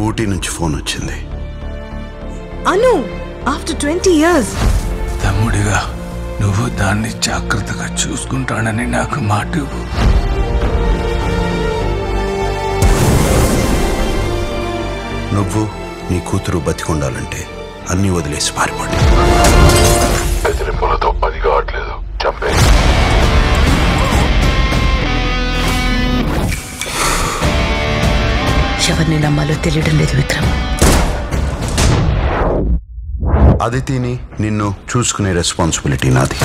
ఊటీ నుంచి ఫోన్ వచ్చింది. Anu after twenty years. తమ్ముడిగా నువ్వు దాన్ని జాగ్రత్తగా చూసుకుంటానని నాకు మాట ఇవ్వు. నువ్వు నీ కూతురు బతికొండాలంటే అన్నీ వదిలేసి పారిపోండి ఎవరిని నమ్మాలో తెలియడం లేదు విక్రమ్. అదితిని నిన్ను చూసుకునే రెస్పాన్సిబిలిటీ నాది.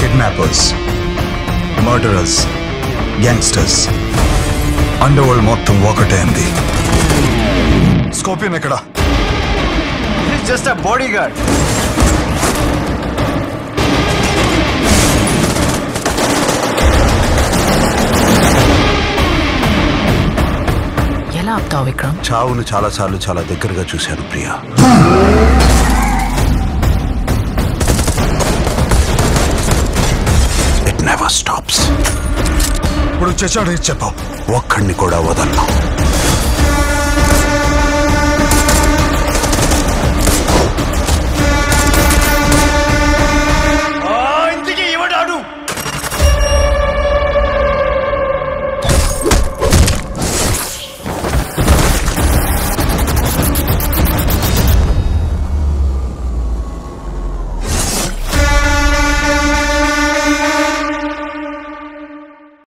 Kidnappers murderers gangsters underworld మొత్తం ఒకటే అంది. స్కోపియన్ ఎక్కడ? జస్ట్ అ బాడీ గార్డ్ ఎలా ఆపుతావు విక్రమ్? చావును చాలాసార్లు చాలా దగ్గరగా చూశాను ప్రియా. ఇట్ నెవర్ స్టాప్స్ ఇప్పుడు చచ్చాడు చెప్పావు ఒక్కడిని కూడా వదలను.